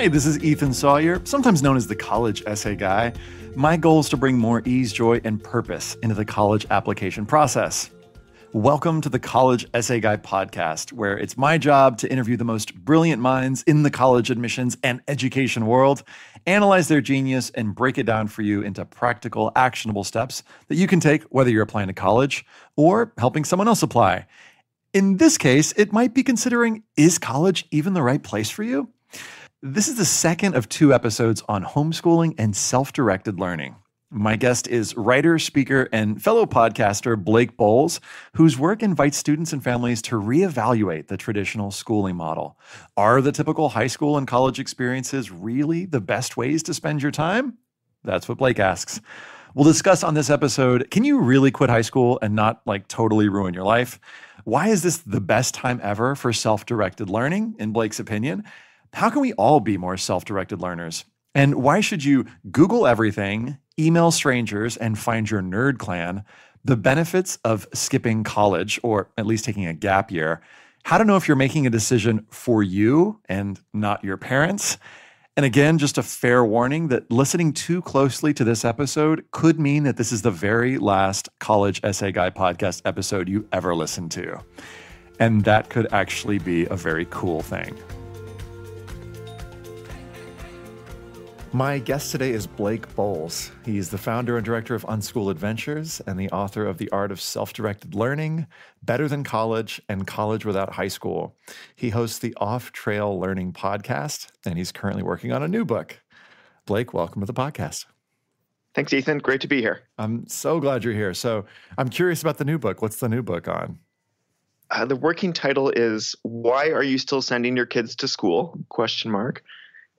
Hey, this is Ethan Sawyer, sometimes known as the college essay guy. My goal is to bring more ease, joy, and purpose into the college application process. Welcome to the College Essay Guy podcast, where it's my job to interview the most brilliant minds in the college admissions and education world, analyze their genius, and break it down for you into practical, actionable steps that you can take whether you're applying to college or helping someone else apply. In this case, it might be considering is college even the right place for you? This is the second of two episodes on homeschooling and self directed learning. My guest is writer, speaker, and fellow podcaster Blake Boles, whose work invites students and families to reevaluate the traditional schooling model. Are the typical high school and college experiences really the best ways to spend your time? That's what Blake asks. We'll discuss on this episode can you really quit high school and not like totally ruin your life? Why is this the best time ever for self directed learning, in Blake's opinion? How can we all be more self directed learners? And why should you Google everything, email strangers, and find your nerd clan? The benefits of skipping college, or at least taking a gap year. How to know if you're making a decision for you and not your parents. And again, just a fair warning that listening too closely to this episode could mean that this is the very last College Essay Guy podcast episode you ever listen to. And that could actually be a very cool thing. My guest today is Blake Boles. He's the founder and director of Unschool Adventures and the author of The Art of Self Directed Learning, Better Than College, and College Without High School. He hosts the Off Trail Learning podcast, and he's currently working on a new book. Blake, welcome to the podcast. Thanks, Ethan. Great to be here. I'm so glad you're here. So, I'm curious about the new book. What's the new book on? Uh, the working title is "Why Are You Still Sending Your Kids to School?" Question mark.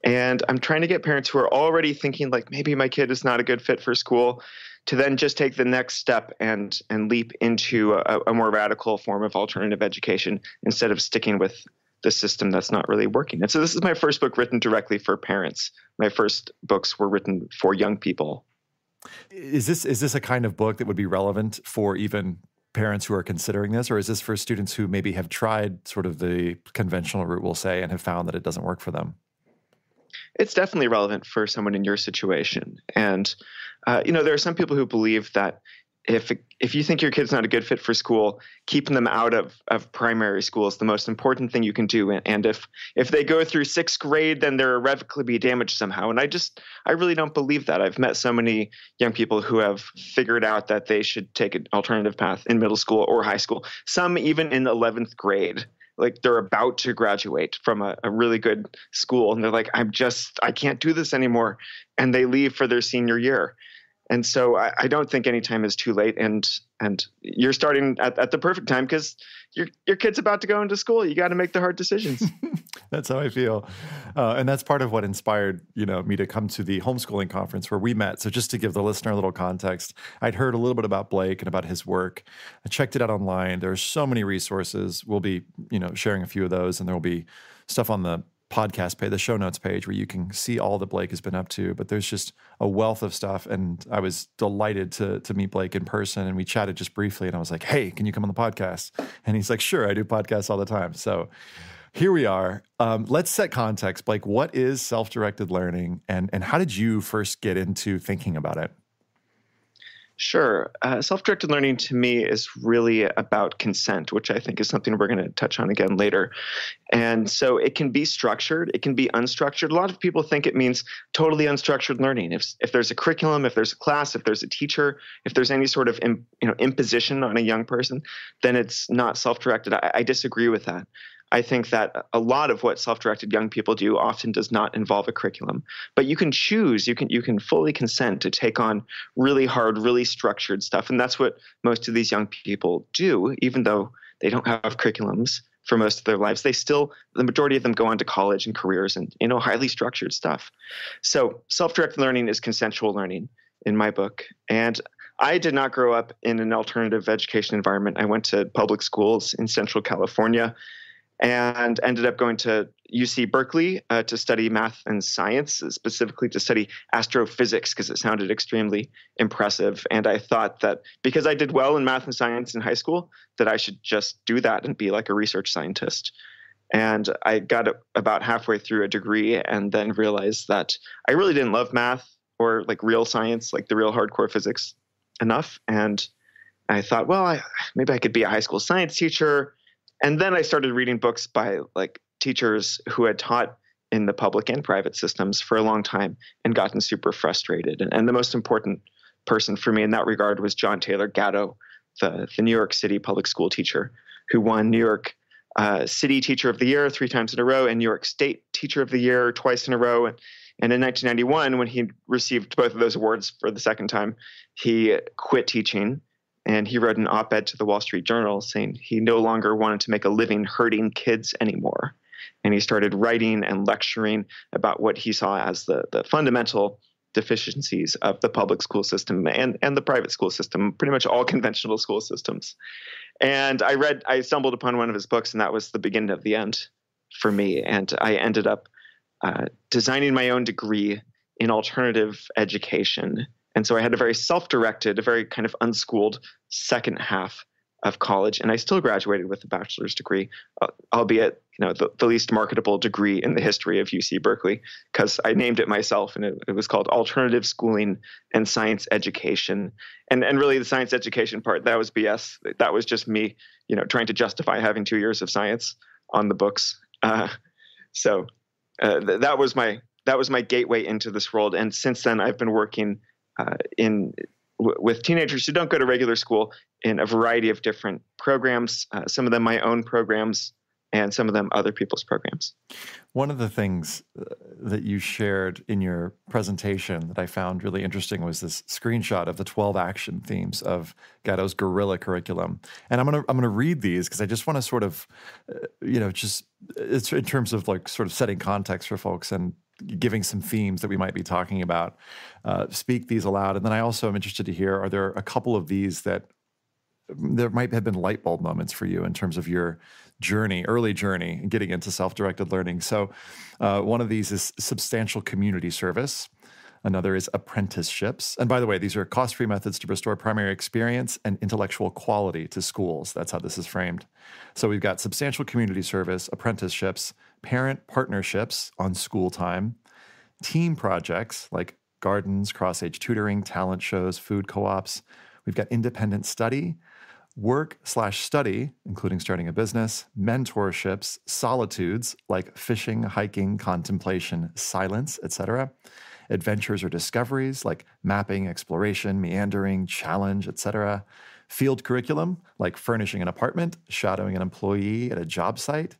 And I'm trying to get parents who are already thinking like maybe my kid is not a good fit for school to then just take the next step and and leap into a, a more radical form of alternative education instead of sticking with the system that's not really working. And so this is my first book written directly for parents. My first books were written for young people. Is this is this a kind of book that would be relevant for even parents who are considering this or is this for students who maybe have tried sort of the conventional route we'll say and have found that it doesn't work for them? It's definitely relevant for someone in your situation. And uh, you know, there are some people who believe that if if you think your kid's not a good fit for school, keeping them out of, of primary school is the most important thing you can do. And if if they go through sixth grade, then they're irrevocably damaged somehow. And I just I really don't believe that. I've met so many young people who have figured out that they should take an alternative path in middle school or high school. Some even in eleventh grade like they're about to graduate from a, a, really good school and they're like i'm just i can't do this anymore and they leave for their senior year and so I, I don't think any time is too late. And and you're starting at, at the perfect time because your your kid's about to go into school. You got to make the hard decisions. That's how i feel. Uh, and that's part of what inspired you know me to come to the homeschooling conference where we met. So just to give the listener a little context i'd heard a little bit about blake and about his work. I checked it out online. There are so many resources. We'll be you know sharing a few of those and there will be stuff on the podcast page, the show notes page, where you can see all that Blake has been up to. But there's just a wealth of stuff, and I was delighted to to meet Blake in person, and we chatted just briefly, and I was like, "Hey, can you come on the podcast?" And he's like, "Sure, I do podcasts all the time." So here we are. Um, let's set context, Blake. What is self directed learning, and and how did you first get into thinking about it? Sure. Uh, Self directed learning to me is really about consent, which I think is something we're going to touch on again later. And so it can be structured, it can be unstructured. A lot of people think it means totally unstructured learning. If, if there's a curriculum, if there's a class, if there's a teacher, if there's any sort of you know, imposition on a young person, then it's not self directed. I, I disagree with that. I think that a lot of what self-directed young people do often does not involve a curriculum. But you can choose, you can you can fully consent to take on really hard, really structured stuff. And that's what most of these young people do, even though they don't have curriculums for most of their lives. They still the majority of them go on to college and careers and you know highly structured stuff. So self-directed learning is consensual learning in my book. And I did not grow up in an alternative education environment. I went to public schools in Central California and ended up going to UC Berkeley uh, to study math and science, specifically to study astrophysics because it sounded extremely impressive. And I thought that because I did well in math and science in high school, that I should just do that and be like a research scientist. And I got about halfway through a degree and then realized that I really didn't love math or like real science, like the real hardcore physics enough. And I thought, well, I, maybe I could be a high school science teacher. And then I started reading books by like teachers who had taught in the public and private systems for a long time and gotten super frustrated. And, and the most important person for me in that regard was John Taylor Gatto, the, the New York City public school teacher who won New York uh, City Teacher of the Year three times in a row and New York State Teacher of the Year twice in a row. And, and in 1991, when he received both of those awards for the second time, he quit teaching and he wrote an op ed to the Wall Street Journal saying he no longer wanted to make a living hurting kids anymore. And he started writing and lecturing about what he saw as the, the fundamental deficiencies of the public school system and, and the private school system, pretty much all conventional school systems. And I read, I stumbled upon one of his books, and that was the beginning of the end for me. And I ended up uh, designing my own degree in alternative education. And so I had a very self directed, a very kind of unschooled second half of college, and I still graduated with a bachelor's degree, uh, albeit you know the, the, least marketable degree in the history of UC Berkeley, because I named it myself, and it, it, was called Alternative Schooling and Science Education, and and really the science education part that was BS. That was just me, you know, trying to justify having two years of science on the books. Uh, so uh, th- that was my that was my gateway into this world, and since then I've been working uh, in with teenagers who don't go to regular school in a variety of different programs, uh, some of them my own programs, and some of them other people's programs. One of the things uh, that you shared in your presentation that I found really interesting was this screenshot of the 12 action themes of Gatto's guerrilla curriculum. And I'm going to I'm going to read these because I just want to sort of uh, you know just it's in terms of like sort of setting context for folks and giving some themes that we might be talking about. Uh, speak these aloud. And then I also am interested to hear are there a couple of these that there might have been light bulb moments for you in terms of your journey, early journey, and getting into self directed learning. So, uh, one of these is substantial community service. Another is apprenticeships. And by the way, these are cost free methods to restore primary experience and intellectual quality to schools. That's how this is framed. So we've got substantial community service, apprenticeships, parent partnerships on school time, team projects like gardens, cross age tutoring, talent shows, food co ops. We've got independent study, work slash study, including starting a business, mentorships, solitudes like fishing, hiking, contemplation, silence, etc., adventures or discoveries like mapping, exploration, meandering, challenge, etc., field curriculum like furnishing an apartment, shadowing an employee at a job site,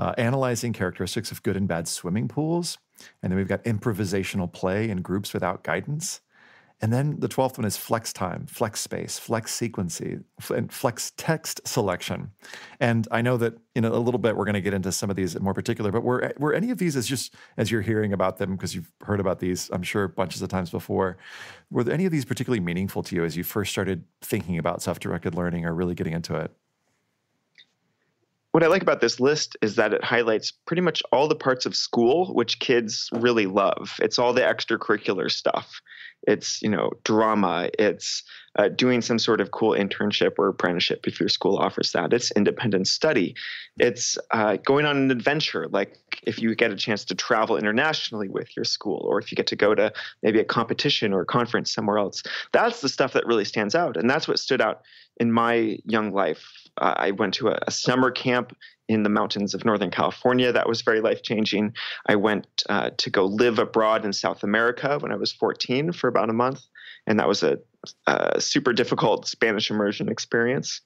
uh, analyzing characteristics of good and bad swimming pools. And then we've got improvisational play in groups without guidance. And then the 12th one is flex time, flex space, flex sequencing, and flex text selection. And I know that in a little bit we're going to get into some of these more particular, but were, were any of these as just as you're hearing about them, because you've heard about these, I'm sure, bunches of times before, were any of these particularly meaningful to you as you first started thinking about self directed learning or really getting into it? What I like about this list is that it highlights pretty much all the parts of school which kids really love. It's all the extracurricular stuff. It's you know drama. It's uh, doing some sort of cool internship or apprenticeship if your school offers that. It's independent study. It's uh, going on an adventure, like if you get a chance to travel internationally with your school, or if you get to go to maybe a competition or a conference somewhere else. That's the stuff that really stands out, and that's what stood out in my young life. Uh, I went to a, a, summer camp in the mountains of Northern California. That was very life changing. I went uh, to go live abroad in South America when I was 14 for about a month, and that was a, a super difficult Spanish immersion experience.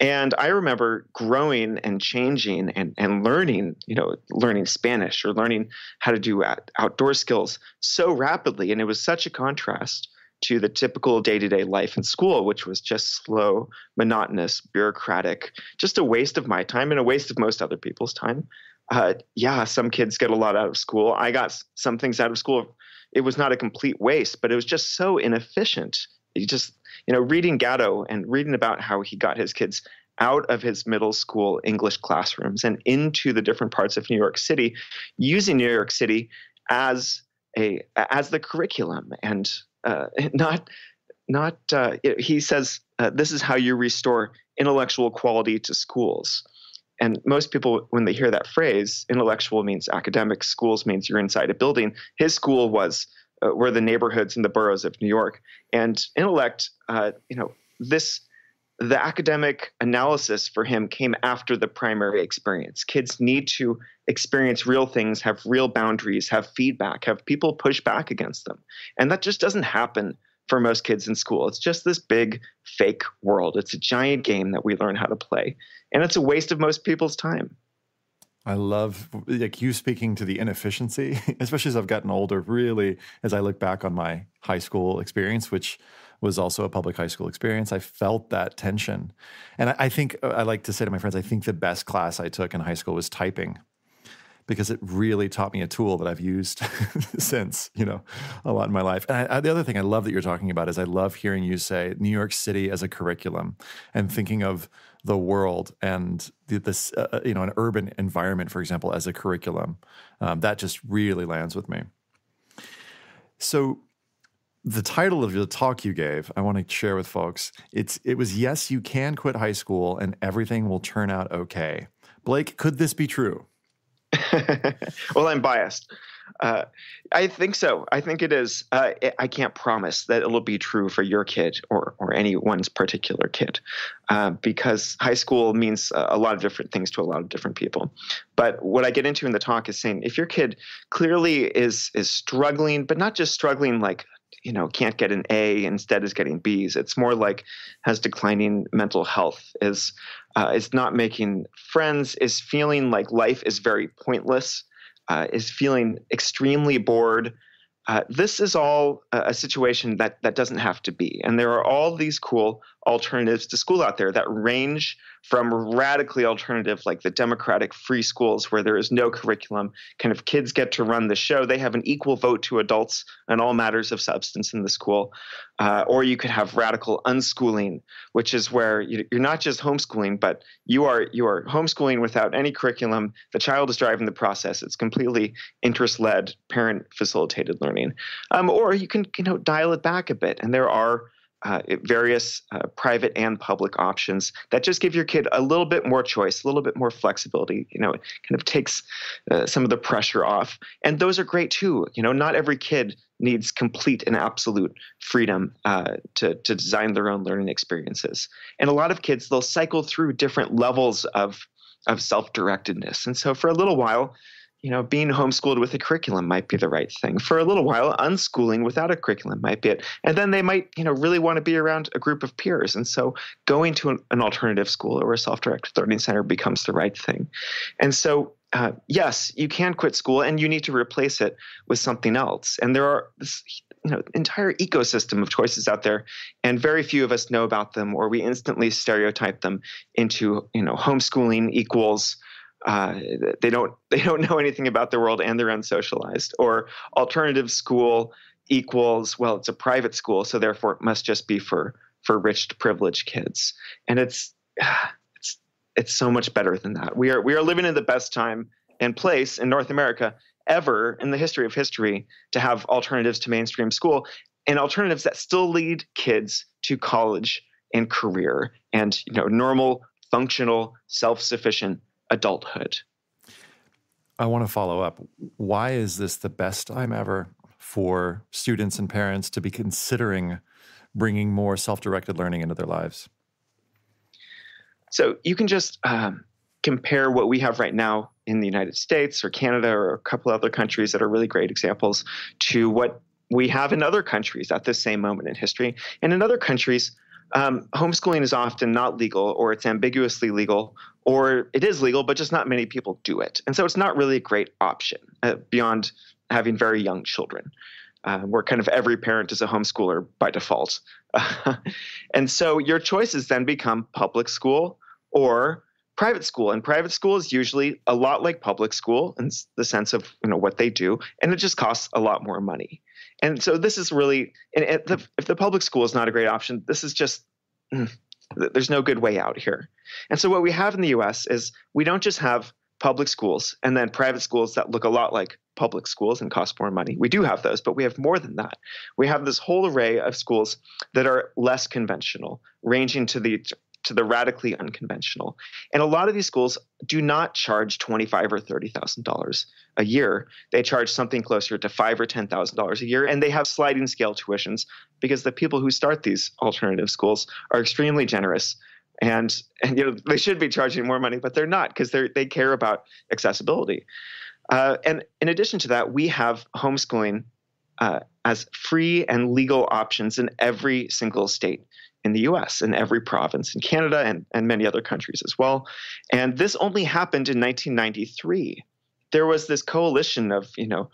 And I remember growing and changing and, and learning, you know, learning Spanish or learning how to do outdoor skills so rapidly. And it was such a contrast to the typical day to day life in school, which was just slow, monotonous, bureaucratic, just a waste of my time and a waste of most other people's time. Uh, yeah, some kids get a lot out of school. I got some things out of school. It was not a complete waste, but it was just so inefficient. You just, you know, reading Gatto and reading about how he got his kids out of his middle school English classrooms and into the different parts of New York City, using New York City as a as the curriculum and uh, not not uh, he says uh, this is how you restore intellectual quality to schools And most people, when they hear that phrase, intellectual means academic, schools means you're inside a building. His school was uh, were the neighborhoods and the boroughs of New York. And intellect, uh, you know, this the academic analysis for him came after the primary experience. Kids need to experience real things, have real boundaries, have feedback, have people push back against them. And that just doesn't happen for most kids in school. It's just this big fake world. It's a giant game that we learn how to play. And it's a waste of most people's time. I love like you speaking to the inefficiency, especially as I've gotten older. Really, as I look back on my high school experience, which was also a public high school experience, I felt that tension. And I, I think uh, I like to say to my friends, I think the best class I took in high school was typing because it really taught me a tool that I've used since, you know, a lot in my life. And I, the other thing I love that you're talking about is I love hearing you say New York City as a curriculum and thinking of the world and the, this, uh, uh, you know, an urban environment, for example, as a curriculum. Um, that just really lands with me. So, the title of the talk you gave, I want to share with folks. It's it was yes, you can quit high school and everything will turn out okay. Blake, could this be true? well, I'm biased. Uh, I think so. I think it is. Uh, I can't promise that it'll be true for your kid or or anyone's particular kid, uh, because high school means a lot of different things to a lot of different people. But what I get into in the talk is saying if your kid clearly is is struggling, but not just struggling like you know can't get an A instead is getting B's. It's more like has declining mental health, is uh, is not making friends, is feeling like life is very pointless, uh, is feeling extremely bored. Uh, this is all a, a situation that that doesn't have to be, and there are all these cool alternatives to school out there that range from radically alternative, like the democratic free schools where there is no curriculum, kind of kids get to run the show. They have an equal vote to adults on all matters of substance in the school. Uh, or you could have radical unschooling, which is where you're not just homeschooling, but you are you are homeschooling without any curriculum. The child is driving the process. It's completely interest led, parent facilitated learning. Um, or you can you know dial it back a bit, and there are uh, various uh, private and public options that just give your kid a little bit more choice, a little bit more flexibility. You know, it kind of takes uh, some of the pressure off. And those are great too. You know, not every kid needs complete and absolute freedom uh, to, to design their own learning experiences. And a lot of kids, they'll cycle through different levels of, of self directedness. And so for a little while, you know, being homeschooled with a curriculum might be the right thing. For a little while, unschooling without a curriculum might be it. And then they might, you know, really want to be around a group of peers. And so going to an, an alternative school or a self-directed learning center becomes the right thing. And so, uh, yes, you can quit school and you need to replace it with something else. And there are this, you know, entire ecosystem of choices out there, and very few of us know about them, or we instantly stereotype them into, you know, homeschooling equals uh, they don't they don't know anything about the world and they're unsocialized. Or alternative school equals well, it's a private school, so therefore it must just be for for rich, privileged kids. And it's it's it's so much better than that. We are we are living in the best time and place in North America ever in the history of history to have alternatives to mainstream school and alternatives that still lead kids to college and career and you know normal functional self-sufficient adulthood. I want to follow up. Why is this the best time ever for students and parents to be considering bringing more self directed learning into their lives? So you can just um, compare what we have right now in the United States or Canada or a couple other countries that are really great examples to what we have in other countries at this same moment in history. And in other countries, um, homeschooling is often not legal or it's ambiguously legal or it is legal, but just not many people do it. And so it's not really a great option uh, beyond having very young children. Uh, where kind of every parent is a homeschooler by default. and so your choices then become public school or private school. And private school is usually a lot like public school in the sense of you know what they do, and it just costs a lot more money. And so this is really, and if the, if the public school is not a great option, this is just mm, there's no good way out here. And so what we have in the US is we don't just have public schools and then private schools that look a lot like public schools and cost more money. We do have those, but we have more than that. We have this whole array of schools that are less conventional, ranging to the to the radically unconventional. And a lot of these schools do not charge twenty-five or thirty thousand dollars a year. They charge something closer to five or ten thousand dollars a year, and they have sliding scale tuitions because the people who start these alternative schools are extremely generous. And, and you know they should be charging more money, but they're not because they they care about accessibility. Uh, and in addition to that, we have homeschooling uh, as free and legal options in every single state in the US, in every province in Canada, and, and many other countries as well. And this only happened in 1993. There was this coalition of, you know,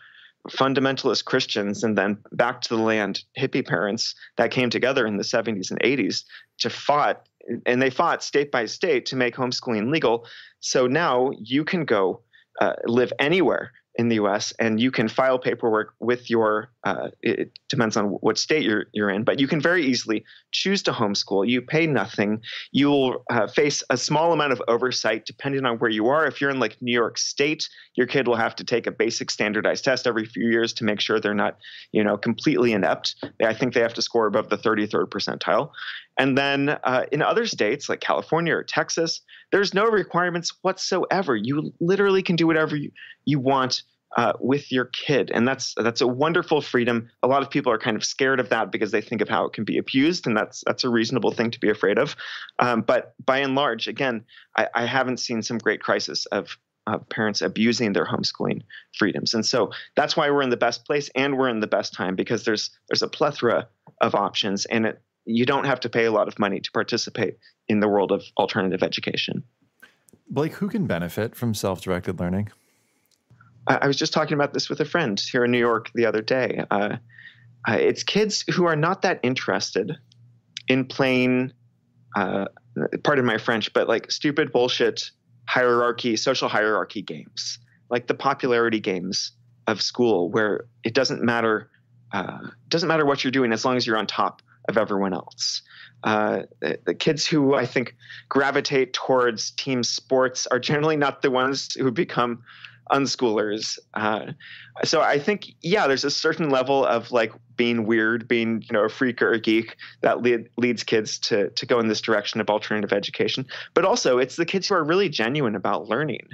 fundamentalist Christians and then back to the land hippie parents that came together in the 70s and 80s to fought and they fought state by state to make homeschooling legal. So now you can go uh, live anywhere in the U.S. and you can file paperwork with your. Uh, it depends on what state you're you're in, but you can very easily choose to homeschool. You pay nothing. You'll uh, face a small amount of oversight depending on where you are. If you're in like New York State, your kid will have to take a basic standardized test every few years to make sure they're not, you know, completely inept. I think they have to score above the 33rd percentile. And then uh, in other states like California or Texas, there's no requirements whatsoever. You literally can do whatever you, you want uh, with your kid, and that's that's a wonderful freedom. A lot of people are kind of scared of that because they think of how it can be abused, and that's that's a reasonable thing to be afraid of. Um, but by and large, again, I, I haven't seen some great crisis of parents abusing their homeschooling freedoms. And so that's why we're in the best place and we're in the best time because there's there's a plethora of options and it, you don't have to pay a lot of money to participate in the world of alternative education. Blake, who can benefit from self-directed learning? I, I was just talking about this with a friend here in New York the other day. Uh, uh, it's kids who are not that interested in playing, uh, pardon my French, but like stupid bullshit hierarchy, social hierarchy games, like the popularity games of school, where it doesn't matter, uh, doesn't matter what you're doing as long as you're on top of everyone else. Uh, the, kids who I think gravitate towards team sports are generally not the ones who become unschoolers. Uh, so I think, yeah, there's a certain level of like being weird, being you know a freak or a geek that lead, leads kids to to go in this direction of alternative education. But also, it's the kids who are really genuine about learning,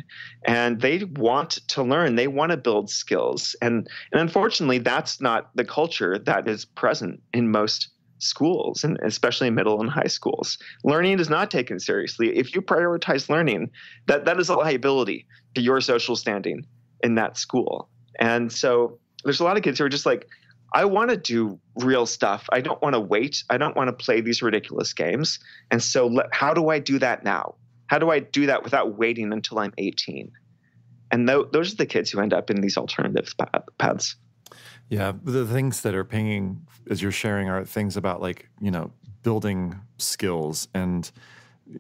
and they want to learn. They want to build skills, and and unfortunately, that's not the culture that is present in most schools and especially middle and high schools. Learning is not taken seriously. If you prioritize learning, that, that is a liability to your social standing in that school. And so there's a lot of kids who are just like, I want to do real stuff. I don't want to wait. I don't want to play these ridiculous games. And so, how do I do that now? How do I do that without waiting until I'm 18? And th- those are the kids who end up in these alternative paths. Yeah, the things that are pinging as you're sharing are things about like you know building skills and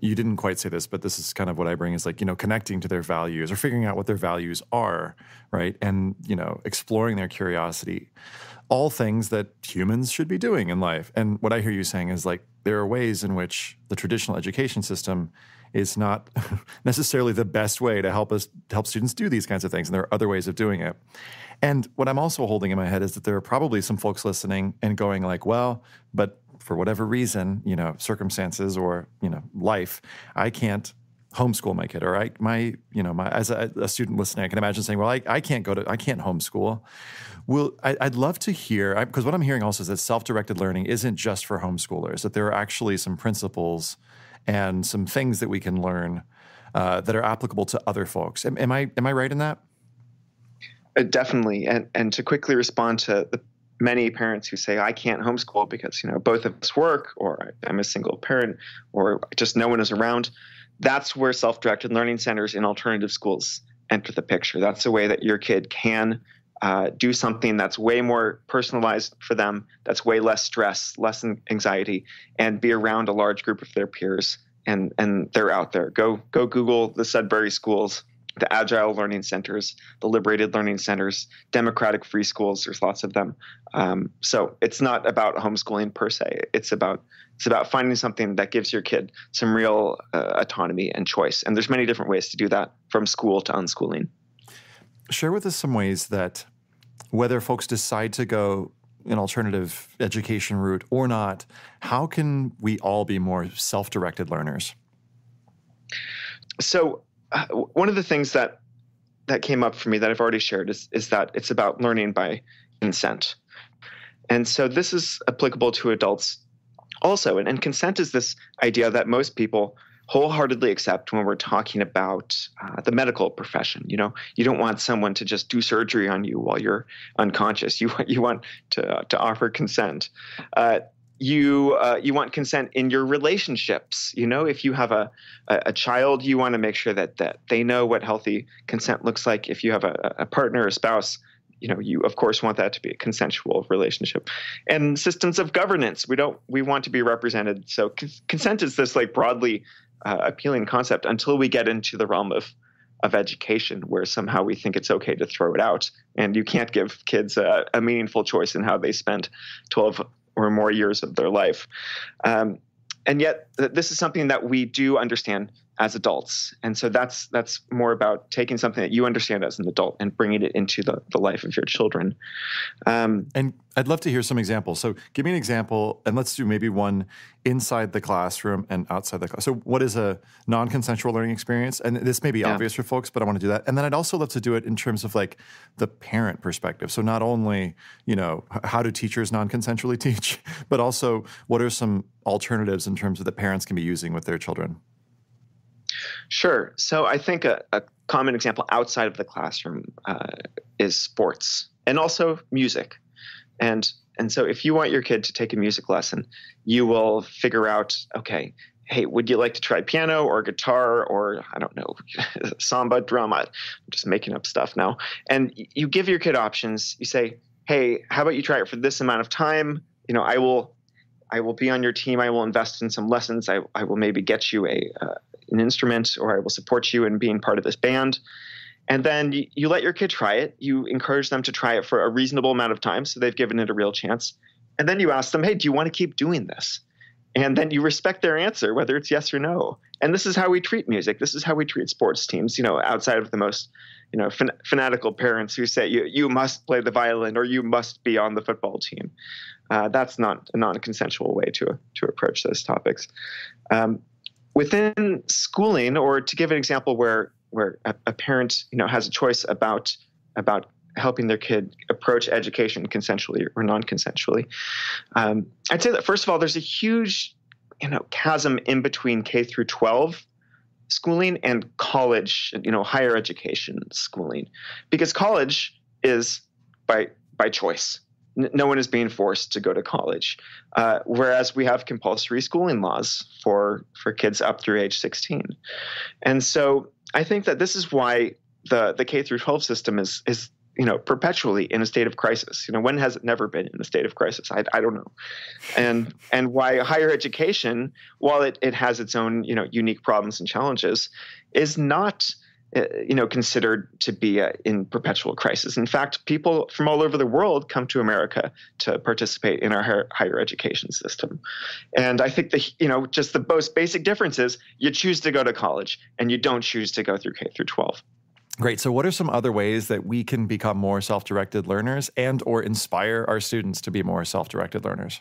you didn't quite say this, but this is kind of what I bring is like, you know, connecting to their values or figuring out what their values are, right? And, you know, exploring their curiosity. All things that humans should be doing in life. And what I hear you saying is like, there are ways in which the traditional education system is not necessarily the best way to help us help students do these kinds of things. And there are other ways of doing it. And what I'm also holding in my head is that there are probably some folks listening and going like, well, but for whatever reason, you know, circumstances or, you know, life, I can't homeschool my kid or I my, you know, my as a, a student listening, I can imagine saying, well, I, I can't go to I can't homeschool. Well, I, would love to hear because what I'm hearing also is that self-directed learning isn't just for homeschoolers, that there are actually some principles and some things that we can learn uh, that are applicable to other folks. Am, am I am I right in that? Uh, definitely, and and to quickly respond to the many parents who say I can't homeschool because you know both of us work, or I'm a single parent, or just no one is around. That's where self-directed learning centers in alternative schools enter the picture. That's a way that your kid can uh, do something that's way more personalized for them, that's way less stress, less anxiety, and be around a large group of their peers. And and they're out there. Go go Google the Sudbury schools the agile learning centers, the liberated learning centers, democratic free schools. There's lots of them. Um, so it's not about homeschooling per se. It's about it's about finding something that gives your kid some real uh, autonomy and choice. And there's many different ways to do that, from school to unschooling. Share with us some ways that whether folks decide to go an alternative education route or not, how can we all be more self directed learners? So, uh, one of the things that that came up for me that I've already shared is, is that it's about learning by consent. And so this is applicable to adults also. And, and consent is this idea that most people wholeheartedly accept when we're talking about uh, the medical profession. You know, you don't want someone to just do surgery on you while you're unconscious. You want you want to to offer consent. Uh, you uh, you want consent in your relationships. You know, if you have a a, a child, you want to make sure that that they know what healthy consent looks like. If you have a, a partner, a spouse, you know, you of course want that to be a consensual relationship. And systems of governance, we don't we want to be represented. So consent is this like broadly uh, appealing concept until we get into the realm of of education where somehow we think it's okay to throw it out and you can't give kids a, a meaningful choice in how they spend 12 or more years of their life. Um, and yet, this is something that we do understand as adults. And so that's that's more about taking something that you understand as an adult and bringing it into the, the life of your children. Um, and I'd love to hear some examples. So give me an example, and let's do maybe one inside the classroom and outside the class. So what is a non-consensual learning experience? And this may be yeah. obvious for folks, but I want to do that. And then I'd also love to do it in terms of like the parent perspective. So not only you know how do teachers non-consensually teach, but also what are some alternatives in terms of that parents can be using with their children. Sure. So I think a, a common example outside of the classroom uh, is sports and also music. And and so if you want your kid to take a music lesson, you will figure out, okay, hey, would you like to try piano or guitar or I don't know, samba, drum? I'm just making up stuff now. And you give your kid options. You say, hey, how about you try it for this amount of time? You know, I will I will be on your team. I will invest in some lessons. I, I will maybe get you a uh, an instrument, or I will support you in being part of this band. And then you, let your kid try it. You encourage them to try it for a reasonable amount of time, so they've given it a real chance. And then you ask them, "Hey, do you want to keep doing this?" And then you respect their answer, whether it's yes or no. And this is how we treat music. This is how we treat sports teams. You know, outside of the most, you know, fan- fanatical parents who say you you must play the violin or you must be on the football team. Uh, that's not a non-consensual way to to approach those topics. Um, within schooling, or to give an example where where a, a, parent you know has a choice about about helping their kid approach education consensually or non-consensually, um, I'd say that first of all, there's a huge you know chasm in between K through 12 schooling and college, you know, higher education schooling, because college is by by choice no one is being forced to go to college. Uh, whereas we have compulsory schooling laws for for kids up through age 16, and so I think that this is why the the K through 12 system is is you know perpetually in a state of crisis. You know when has it never been in a state of crisis? I, I don't know, and and why higher education, while it it has its own you know unique problems and challenges, is not you know, considered to be uh, in perpetual crisis. In fact, people from all over the world come to America to participate in our higher, higher education system. And I think the, you know, just the most basic difference is you choose to go to college and you don't choose to go through K through 12. Great. So what are some other ways that we can become more self-directed learners and or inspire our students to be more self-directed learners?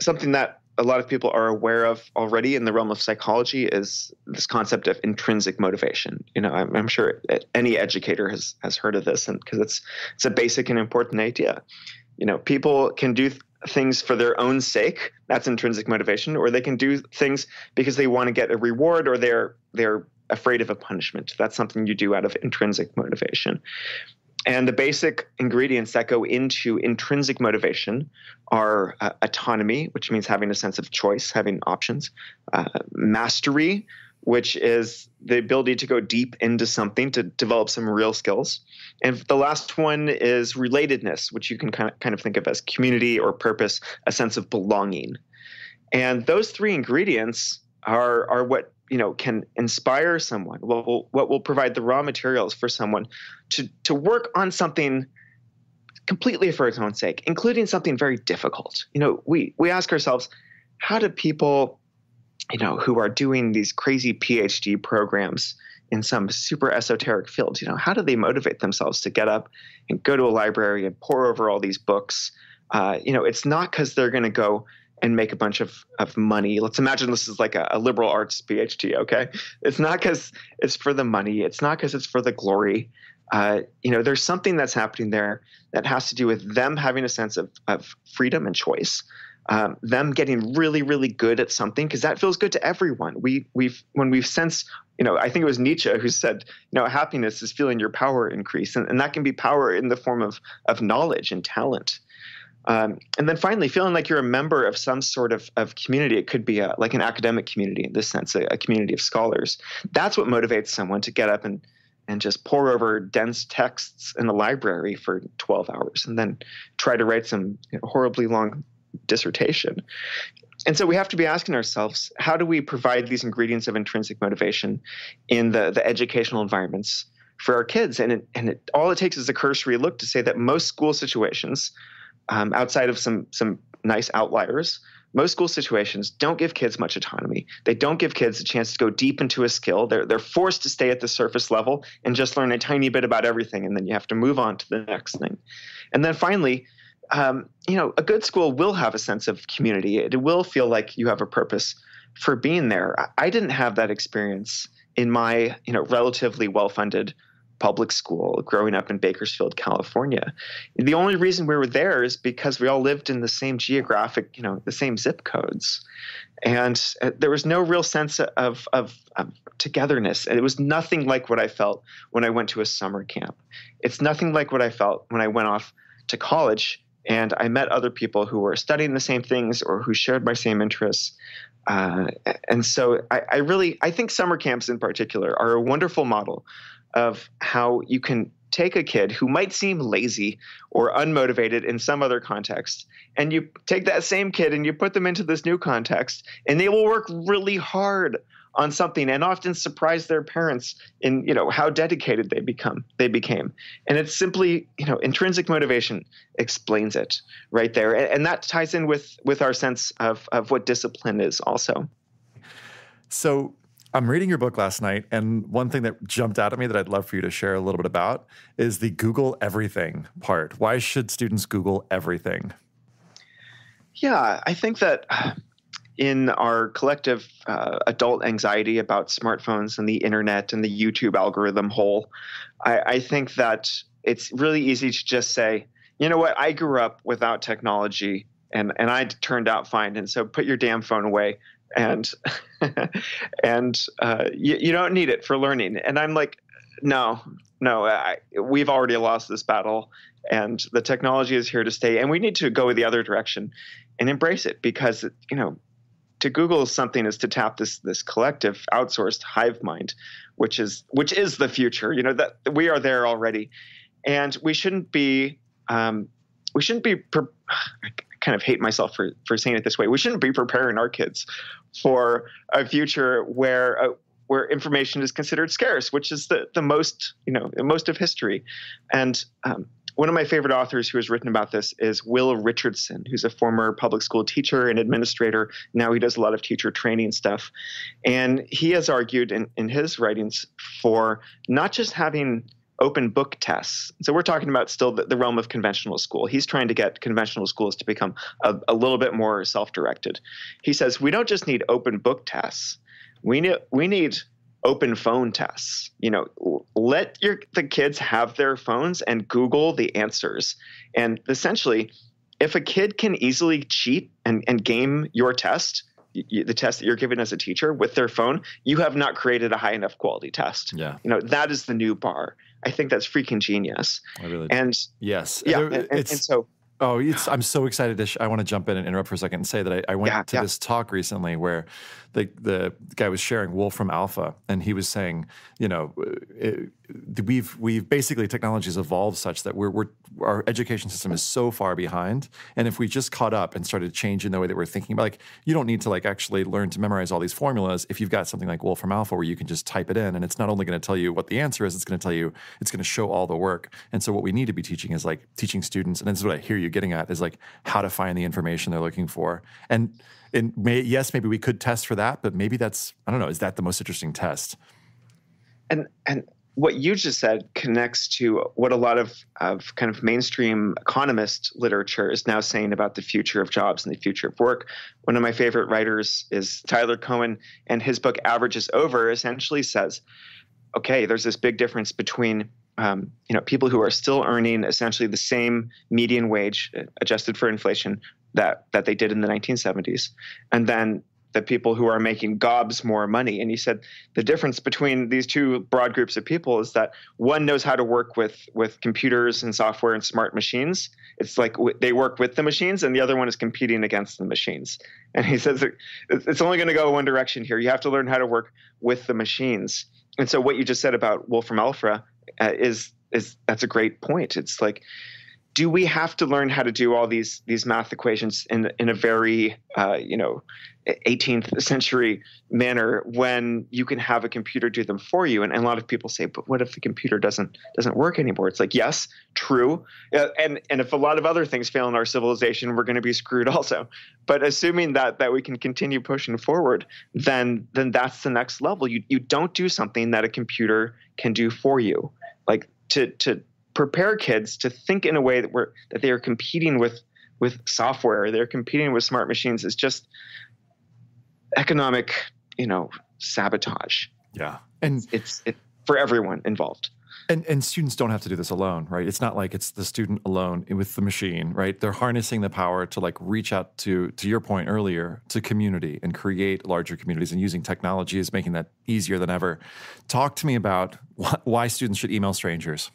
Something that a lot of people are aware of already in the realm of psychology is this concept of intrinsic motivation. You know, I'm, I'm sure any educator has has heard of this, and because it's it's a basic and important idea. You know, people can do th- things for their own sake. That's intrinsic motivation, or they can do things because they want to get a reward, or they're they're afraid of a punishment. That's something you do out of intrinsic motivation. And the basic ingredients that go into intrinsic motivation are uh, autonomy, which means having a sense of choice, having options, uh, mastery, which is the ability to go deep into something to develop some real skills. And the last one is relatedness, which you can kind of, kind of think of as community or purpose, a sense of belonging. And those three ingredients are, are what you know can inspire someone what will, what will provide the raw materials for someone to to work on something completely for its own sake including something very difficult you know we we ask ourselves how do people you know who are doing these crazy phd programs in some super esoteric field. You know, how do they motivate themselves to get up and go to a library and pore over all these books? Uh, you know, it's not because they're going to go and make a bunch of, of money. Let's imagine this is like a, a liberal arts PhD, okay? It's not because it's for the money. It's not because it's for the glory. Uh, you know, there's something that's happening there that has to do with them having a sense of, of freedom and choice. Um, them getting really, really good at something because that feels good to everyone. We we've when we've sensed, you know, I think it was Nietzsche who said, you know, happiness is feeling your power increase, and, and that can be power in the form of of knowledge and talent. Um, and then finally, feeling like you're a member of some sort of, of community. It could be a, like an academic community in this sense, a, a community of scholars. That's what motivates someone to get up and and just pore over dense texts in a library for 12 hours and then try to write some you know, horribly long dissertation. And so we have to be asking ourselves how do we provide these ingredients of intrinsic motivation in the, the educational environments for our kids? And, it, and it, all it takes is a cursory look to say that most school situations, um, outside of some, some nice outliers, most school situations don't give kids much autonomy. They don't give kids a chance to go deep into a skill. They're, they're forced to stay at the surface level and just learn a tiny bit about everything, and then you have to move on to the next thing. And then finally, um, you know, a good school will have a sense of community. It will feel like you have a purpose for being there. I didn't have that experience in my, you know, relatively well-funded public school growing up in Bakersfield, California. The only reason we were there is because we all lived in the same geographic, you know, the same zip codes. And uh, there was no real sense of, of, of togetherness. And it was nothing like what I felt when I went to a summer camp. It's nothing like what I felt when I went off to college and I met other people who were studying the same things or who shared my same interests. Uh, and so I, I, really I think summer camps in particular are a wonderful model of how you can take a kid who might seem lazy or unmotivated in some other context and you take that same kid and you put them into this new context and they will work really hard on something and often surprise their parents in you know how dedicated they become they became. And it's simply you know intrinsic motivation explains it right there. And, and that ties in with with our sense of of what discipline is also. So I'm reading your book last night, and one thing that jumped out at me that I'd love for you to share a little bit about is the Google everything part. Why should students Google everything? Yeah, I think that in our collective uh, adult anxiety about smartphones and the internet and the YouTube algorithm hole, I, I think that it's really easy to just say, you know what, I grew up without technology and and I turned out fine. And so put your damn phone away and and uh, you, you, don't need it for learning. And I'm like, no, no, I, we've already lost this battle, and the technology is here to stay, and we need to go the other direction and embrace it because you know. To Google something is to tap this this collective outsourced hive mind, which is which is the future. You know that we are there already, and we shouldn't be um, we shouldn't be kind of hate myself for for saying it this way. We shouldn't be preparing our kids for a future where uh, where information is considered scarce, which is the the most you know most of history. And um, one of my favorite authors who has written about this is Will Richardson, who's a former public school teacher and administrator. Now he does a lot of teacher training stuff, and he has argued in in his writings for not just having open book tests. So we're talking about still the, the, realm of conventional school. He's trying to get conventional schools to become a, a little bit more self-directed. He says we don't just need open book tests. We need we need open phone tests. You know, let your the kids have their phones and Google the answers. And essentially, if a kid can easily cheat and, and game your test, the test that you're giving as a teacher with their phone, you have not created a high enough quality test. Yeah. You know, that is the new bar. I think that's freaking genius. I really and yes, yeah, and, and, and so Oh, I'm so excited to. Sh- I want to jump in and interrupt for a second and say that I, I went yeah, to yeah. this talk recently where the the guy was sharing Wolfram Alpha, and he was saying, you know, uh, it, we've we've basically technology has evolved such that we're, we're our education system is so far behind, and if we just caught up and started changing the way that we're thinking about, like you don't need to like actually learn to memorize all these formulas if you've got something like Wolfram Alpha where you can just type it in, and it's not only going to tell you what the answer is, it's going to tell you, it's going to show all the work, and so what we need to be teaching is like teaching students, and this is what I hear you getting at is like how to find the information they're looking for, and and may, yes, maybe we could test for that, but maybe that's I don't know. Is that the most interesting test? and and what you just said connects to what a lot of, of kind of mainstream economist literature is now saying about the future of jobs and the future of work. One of my favorite writers is Tyler Cowen, and his book Average is Over essentially says, okay, there's this big difference between um, you know people who are still earning essentially the same median wage uh, adjusted for inflation that that they did in the 1970s, and then the people who are making gobs more money. And he said the difference between these two broad groups of people is that one knows how to work with with computers and software and smart machines. It's like they work with the machines, and the other one is competing against the machines. And he says it's only going to go one direction here. You have to learn how to work with the machines. And so what you just said about Wolfram Alpha is is that's a great point. It's like do we have to learn how to do all these these math equations in in a very uh, you know 18th century manner when you can have a computer do them for you? And, and, a lot of people say but what if the computer doesn't doesn't work anymore? It's like yes true. Uh, and and if a lot of other things fail in our civilization we're going to be screwed also. But assuming that that we can continue pushing forward then then that's the next level. You you don't do something that a computer can do for you like to to prepare kids to think in a way that we're that they are competing with with software they're competing with smart machines is just economic you know sabotage. Yeah. And it's, it's for everyone involved and and students don't have to do this alone right? It's not like it's the student alone with the machine right? They're harnessing the power to like reach out to to your point earlier to community and create larger communities. And using technology is making that easier than ever. Talk to me about why students should email strangers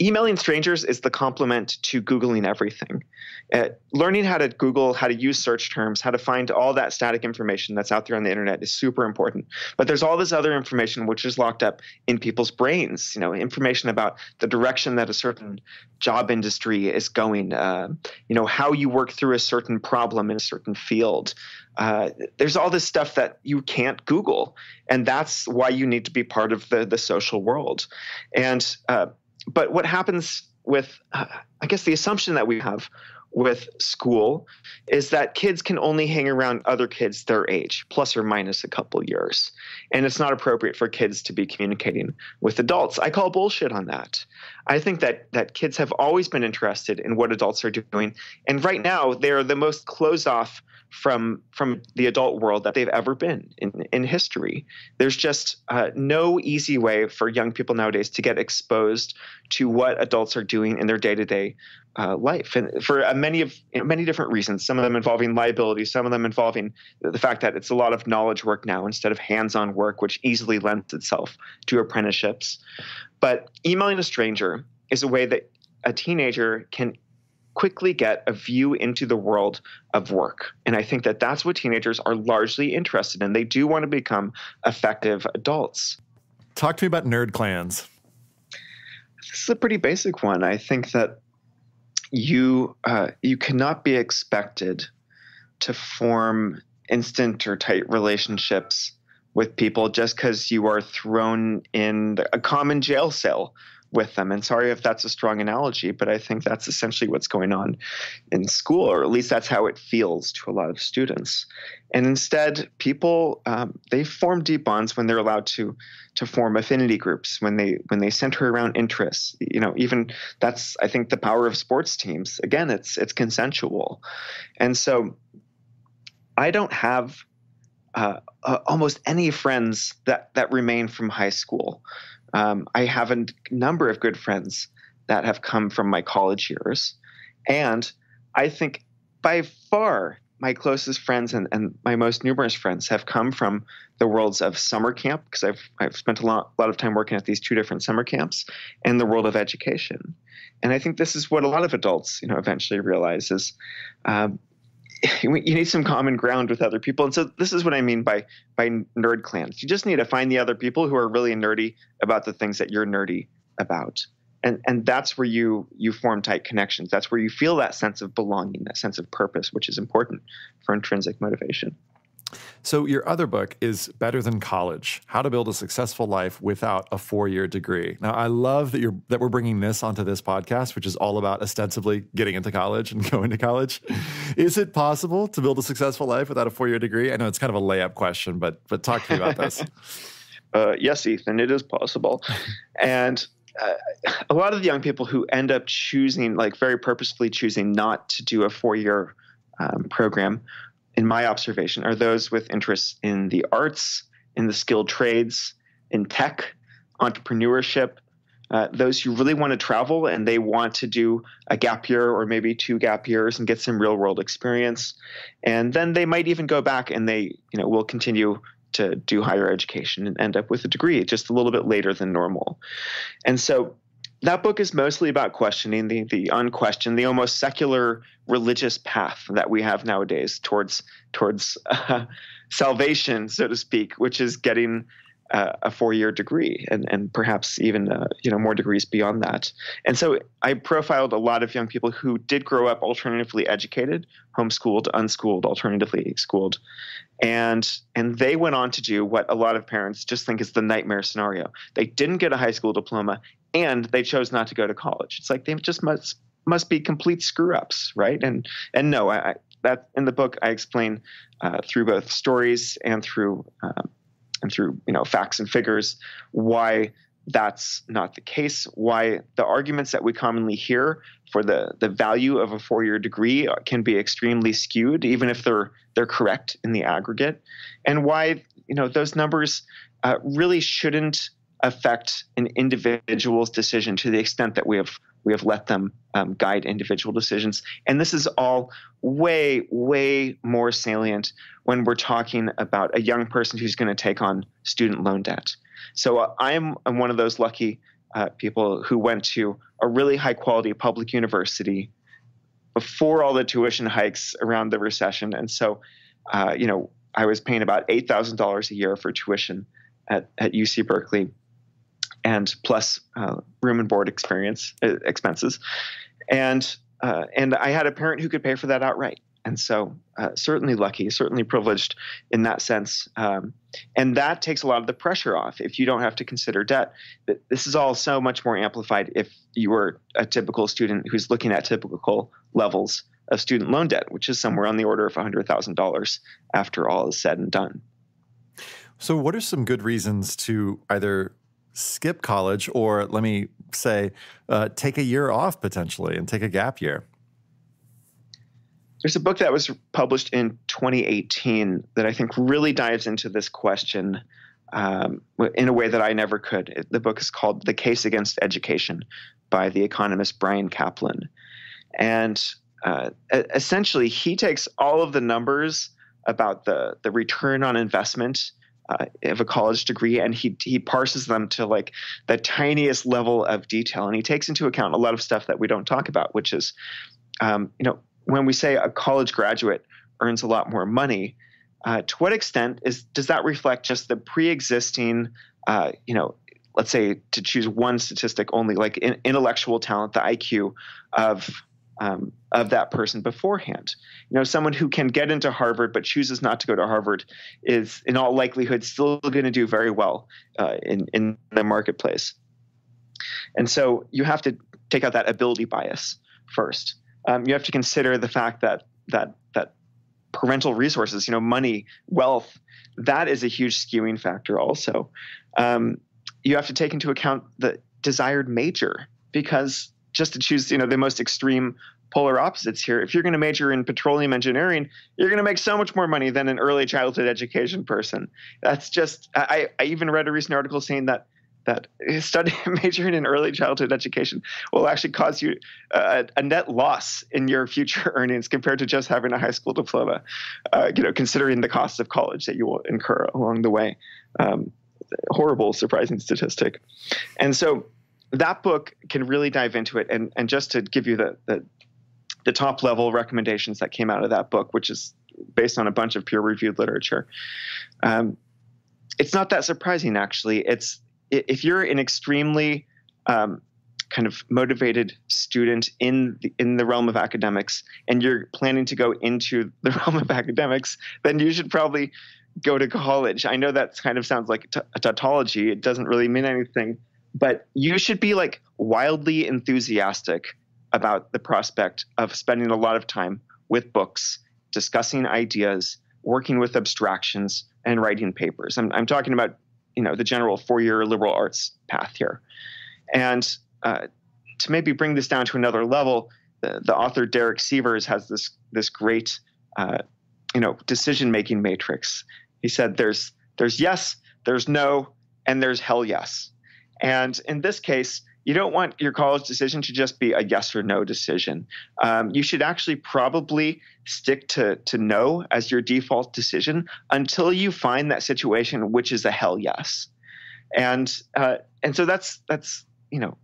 emailing strangers is the complement to Googling everything. Uh, learning how to Google, how to use search terms, how to find all that static information that's out there on the internet is super important. But there's all this other information which is locked up in people's brains. You know, information about the direction that a certain job industry is going. Uh, you know, how you work through a certain problem in a certain field. Uh, there's all this stuff that you can't Google, and that's why you need to be part of the the social world. And uh, but what happens with, uh, I guess, the assumption that we have with school is that kids can only hang around other kids their age, plus or minus a couple years. And it's not appropriate for kids to be communicating with adults. I call bullshit on that. I think that that kids have always been interested in what adults are doing. And right now, they're the most closed off from from the adult world that they've ever been in in history. There's just uh, no easy way for young people nowadays to get exposed to what adults are doing in their day to day life, and for uh, many of many different reasons. Some of them involving liability, some of them involving the fact that it's a lot of knowledge work now instead of hands on work, which easily lends itself to apprenticeships. But emailing a stranger is a way that a teenager can quickly get a view into the world of work. And I think that that's what teenagers are largely interested in. They do want to become effective adults. Talk to me about nerd clans. This is a pretty basic one. I think that you uh, you cannot be expected to form instant or tight relationships with people just because you are thrown in a common jail cell with them. And sorry if that's a strong analogy, but I think that's essentially what's going on in school, or at least that's how it feels to a lot of students. And instead, people um, they form deep bonds when they're allowed to to form affinity groups when they when they center around interests. You know, even that's I think the power of sports teams. Again, it's it's consensual, and so I don't have uh, uh, almost any friends that that remain from high school. Um, I have a number of good friends that have come from my college years. And I think by far my closest friends and, and my most numerous friends have come from the worlds of summer camp, because I've, I've spent a lot, lot of time working at these two different summer camps, and the world of education. And I think this is what a lot of adults, you know, eventually realize is um, you need some common ground with other people. And so this is what i mean by by nerd clans. You just need to find the other people who are really nerdy about the things that you're nerdy about. And and that's where you you form tight connections. That's where you feel that sense of belonging that sense of purpose which is important for intrinsic motivation so, your other book is Better Than College How to Build a Successful Life Without a Four Year Degree. Now, I love that, you're, that we're bringing this onto this podcast, which is all about ostensibly getting into college and going to college. Is it possible to build a successful life without a four year degree? I know it's kind of a layup question, but, but talk to me about this. uh, yes, Ethan, it is possible. and uh, a lot of the young people who end up choosing, like very purposefully choosing not to do a four year um, program, in my observation, are those with interests in the arts, in the skilled trades, in tech, entrepreneurship, uh, those who really want to travel and they want to do a gap year or maybe two gap years and get some real world experience. And then they might even go back and they you know will continue to do higher education and end up with a degree just a little bit later than normal. And so that book is mostly about questioning the the unquestioned the almost secular religious path that we have nowadays towards towards uh, salvation so to speak which is getting uh, a four-year degree and, and perhaps even uh, you know more degrees beyond that. And so I profiled a lot of young people who did grow up alternatively educated, homeschooled, unschooled, alternatively schooled, and and they went on to do what a lot of parents just think is the nightmare scenario. They didn't get a high school diploma and they chose not to go to college. It's like they just must must be complete screw ups, right? And and no, I, that in the book I explain uh, through both stories and through um, and through you know facts and figures why that's not the case why the arguments that we commonly hear for the the value of a four-year degree can be extremely skewed even if they're they're correct in the aggregate and why you know those numbers uh, really shouldn't affect an individual's decision to the extent that we have we have let them um, guide individual decisions. And this is all way, way more salient when we're talking about a young person who's going to take on student loan debt. So uh, I'm, I'm, one of those lucky uh, people who went to a really high quality public university before all the tuition hikes around the recession. And so, uh, you know, I was paying about $8,000 a year for tuition at, at UC Berkeley and plus uh, room and board experience uh, expenses, and uh, and I had a parent who could pay for that outright, and so uh, certainly lucky, certainly privileged in that sense, um, and that takes a lot of the pressure off if you don't have to consider debt. This is all so much more amplified if you were a typical student who's looking at typical levels of student loan debt, which is somewhere on the order of $100,000 after all is said and done. So, what are some good reasons to either skip college or let me say uh, take a year off potentially and take a gap year there's a book that was published in 2018 that i think really dives into this question um, in a way that i never could the book is called the case against education by the economist Bryan Caplan. and uh, essentially he takes all of the numbers about the, the return on investment uh, of a college degree, and he he parses them to like the tiniest level of detail, and he takes into account a lot of stuff that we don't talk about, which is, um, you know, when we say a college graduate earns a lot more money, uh, to what extent is does that reflect just the pre-existing, uh, you know, let's say to choose one statistic only, like in, intellectual talent, the IQ of um, of that person beforehand. You know, someone who can get into Harvard but chooses not to go to Harvard is, in all likelihood, still going to do very well uh, in in the marketplace. And so you have to take out that ability bias first. Um, you have to consider the fact that that that parental resources, you know, money, wealth, that is a huge skewing factor. Also, um, you have to take into account the desired major because just to choose, you know, the most extreme polar opposites here. If you're going to major in petroleum engineering, you're going to make so much more money than an early childhood education person. That's just. I, I even read a recent article saying that that study majoring in early childhood education will actually cause you a, a, net loss in your future earnings compared to just having a high school diploma. Uh, you know, considering the cost of college that you will incur along the way. Um, horrible, surprising statistic. And so that book can really dive into it. And and just to give you the the, the top level recommendations that came out of that book, which is based on a bunch of peer reviewed literature. Um, it's not that surprising, actually. It's if you're an extremely um, kind of motivated student in the, in the realm of academics, and you're planning to go into the realm of academics, then you should probably go to college. I know that kind of sounds like a tautology. It doesn't really mean anything, but you should be like wildly enthusiastic about the prospect of spending a lot of time with books, discussing ideas, working with abstractions, and writing papers. I'm, I'm talking about you know the general four-year liberal arts path here. And uh, to maybe bring this down to another level, the, the author Derek Sivers has this this great uh, you know decision-making matrix. He said there's there's yes, there's no, and there's hell yes. And in this case, you don't want your college decision to just be a yes or no decision. Um, you should actually probably stick to, to no as your default decision until you find that situation which is a hell yes. And uh, and so that's that's you know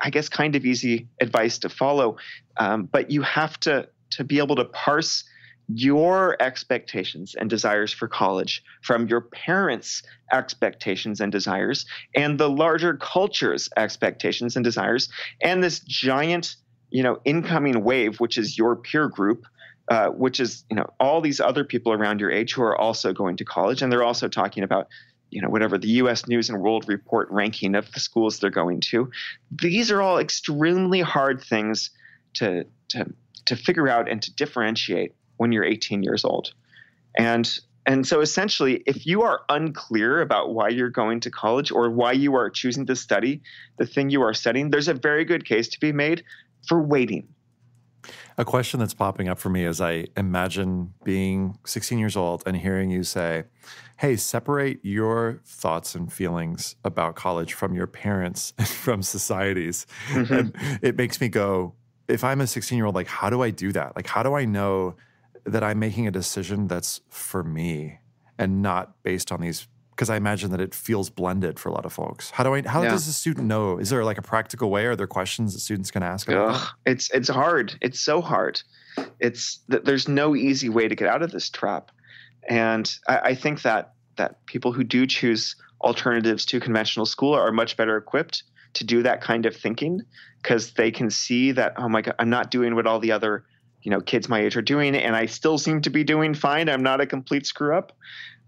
I guess kind of easy advice to follow, um, but you have to to be able to parse your expectations and desires for college from your parents' expectations and desires and the larger culture's expectations and desires and this giant you know incoming wave which is your peer group uh, which is you know all these other people around your age who are also going to college. And they're also talking about you know whatever the US News and World Report ranking of the schools they're going to. These are all extremely hard things to to to figure out and to differentiate when you're 18 years old. And and so essentially, if you are unclear about why you're going to college or why you are choosing to study the thing you are studying, there's a very good case to be made for waiting. A question that's popping up for me as I imagine being 16 years old and hearing you say, Hey, separate your thoughts and feelings about college from your parents and from societies. Mm-hmm. And it makes me go, if I'm a 16 year old, like, how do I do that? Like, how do I know that I'm making a decision that's for me and not based on these because I imagine that it feels blended for a lot of folks. How do I how yeah. does a student know? Is there like a practical way? Are there questions that students can ask? Ugh, it's it's hard. It's so hard. It's that there's no easy way to get out of this trap. And I, I think that that people who do choose alternatives to conventional school are much better equipped to do that kind of thinking because they can see that oh my god i'm not doing what all the other you know kids my age are doing and i still seem to be doing fine i'm not a complete screw up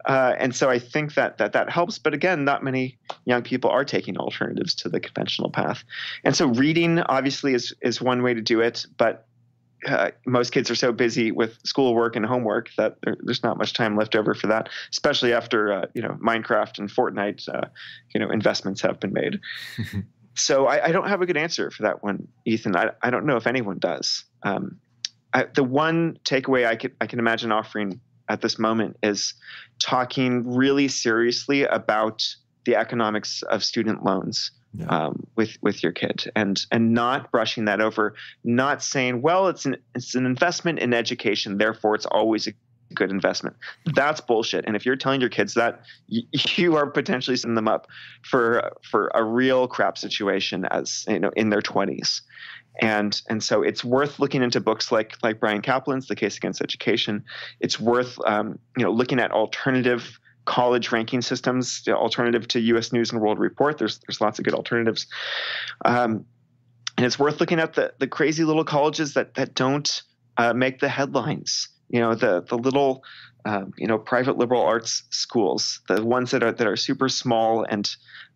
uh, and so i think that that that helps but again not many young people are taking alternatives to the conventional path and so reading obviously is is one way to do it but uh, most kids are so busy with schoolwork and homework that there, there's not much time left over for that, especially after uh, you know Minecraft and Fortnite, uh, you know investments have been made. so I, I, don't have a good answer for that one, Ethan. I, I don't know if anyone does. Um, I, the one takeaway I can I can imagine offering at this moment is talking really seriously about the economics of student loans yeah. um, with with your kid and and not brushing that over, not saying, well, it's an it's an investment in education, therefore it's always a good investment. That's bullshit. And if you're telling your kids that, you, you are potentially setting them up for for a real crap situation as you know in their 20s and and so it's worth looking into books like like Bryan Caplan's The Case Against Education. It's worth um, you know looking at alternative college ranking systems, alternative to U.S. News and World Report. There's there's lots of good alternatives, um, and it's worth looking at the the crazy little colleges that that don't uh, make the headlines. You know the the little um, you know private liberal arts schools, the ones that are that are super small and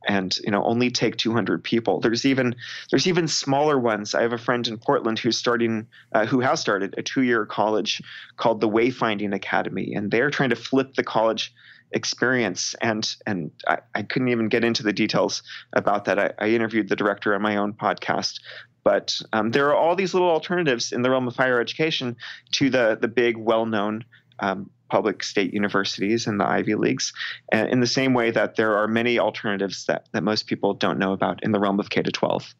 and you know only take 200 people. There's even there's even smaller ones. I have a friend in portland who's starting uh, who has started a two-year college called the wayfinding academy and they're trying to flip the college experience. And and I, I couldn't even get into the details about that. I, I interviewed the director on my own podcast. But um, there are all these little alternatives in the realm of higher education to the the big well-known um, public state universities and the Ivy Leagues, in the same way that there are many alternatives that, that most people don't know about in the realm of K to 12.